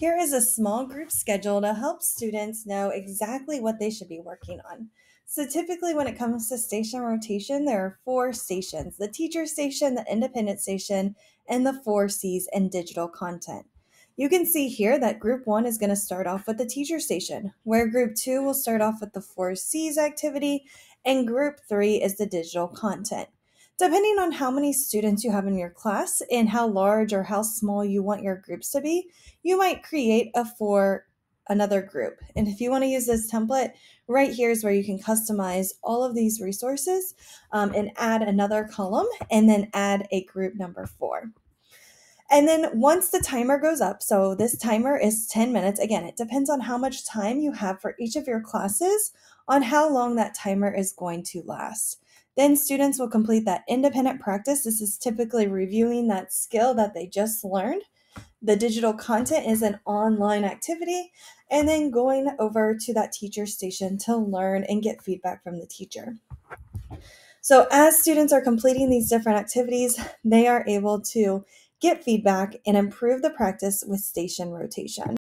Here is a small group schedule to help students know exactly what they should be working on. So, typically, when it comes to station rotation, there are four stations the teacher station, the independent station, and the four C's and digital content. You can see here that group one is going to start off with the teacher station, where group two will start off with the four C's activity, and group three is the digital content. Depending on how many students you have in your class and how large or how small you want your groups to be, you might create a for another group. And if you want to use this template, right here is where you can customize all of these resources um, and add another column and then add a group number four. And then once the timer goes up, so this timer is 10 minutes. Again, it depends on how much time you have for each of your classes on how long that timer is going to last. Then students will complete that independent practice. This is typically reviewing that skill that they just learned. The digital content is an online activity, and then going over to that teacher station to learn and get feedback from the teacher. So, as students are completing these different activities, they are able to get feedback and improve the practice with station rotation.